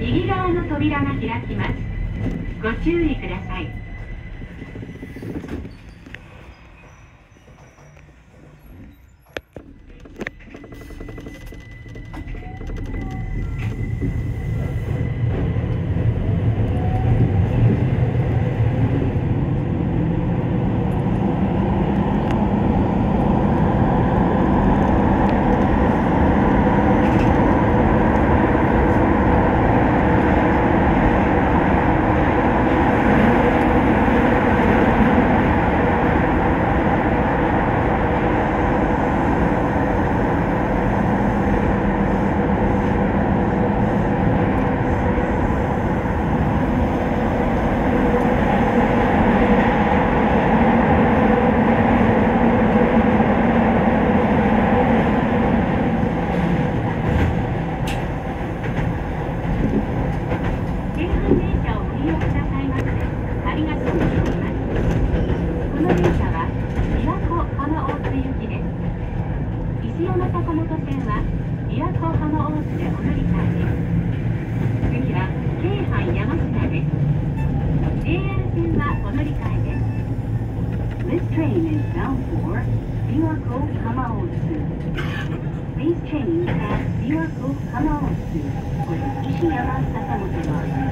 右側の扉が開きます。ご注意ください。次は京阪山下です JR 線はお乗り換えです This train is bound for Biwako Kamaotsu. These trains have Biwako Kamaotsu for the Ishiyama Sakamoto line.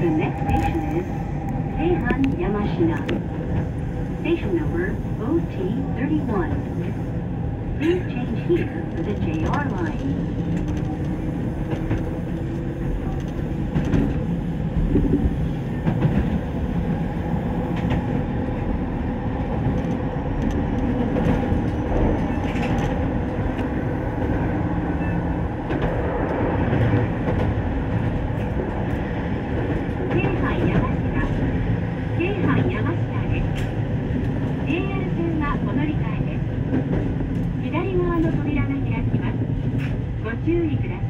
The next station is Seihan Yamashina. Station number OT31. Please change here to the JR line. 注意ください。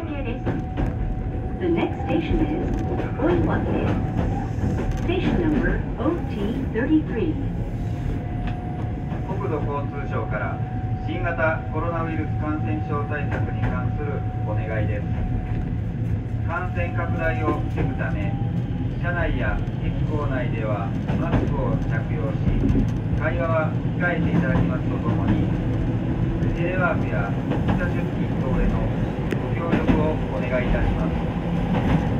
追い分けです。The next station is 大岩停 Station number OT33 国土交通省から新型コロナウイルス感染症対策に関するお願いです。感染拡大を防ぐため車内や駅構内ではマスクを着用し会話は控えていただきますとともにテレワークや出社出勤等へのをお願いいたします。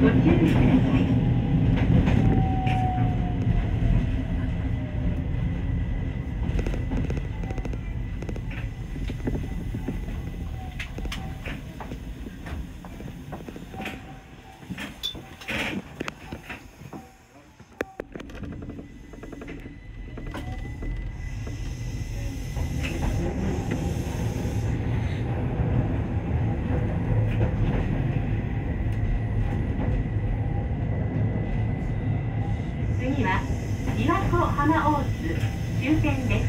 Thank you. 琵琶湖浜大津終点です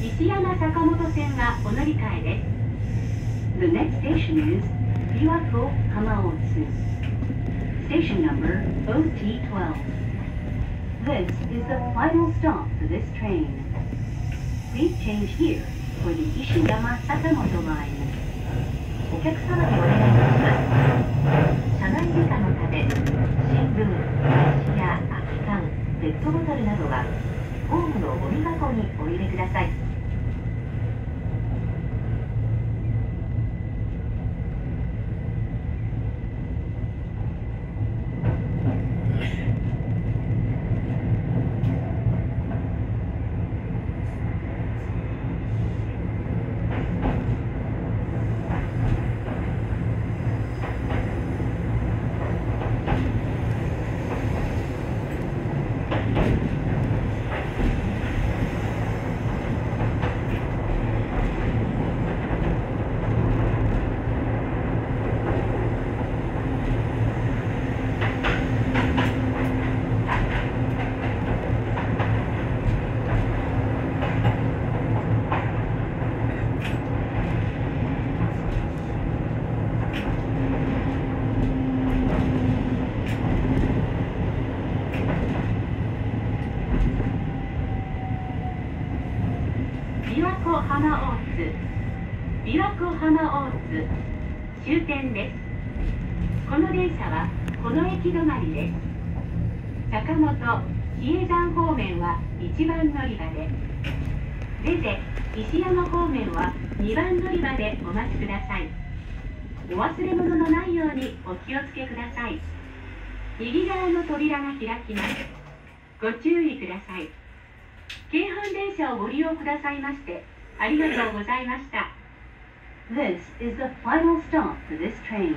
西山坂本線がお乗り換えです The next station is Biwako Hamaotsu. Station number OT12. This is the final stop for this train. Please change here for the Ishiyama Sakamoto line. お客様にお願いします。車内理科のため、新聞、雑誌や、ペットボトルなどは、ホームのゴミ箱にお入れください。琵琶湖浜大津琵琶湖浜大津終点ですこの電車はこの駅止まりです坂本比叡山方面は1番乗り場で出て石山方面は2番乗り場でお待ちください。お忘れ物のないようにお気をつけください。右側の扉が開きます。ご注意ください。京阪電車をご利用くださいましてありがとうございました。This is the final stop for this train.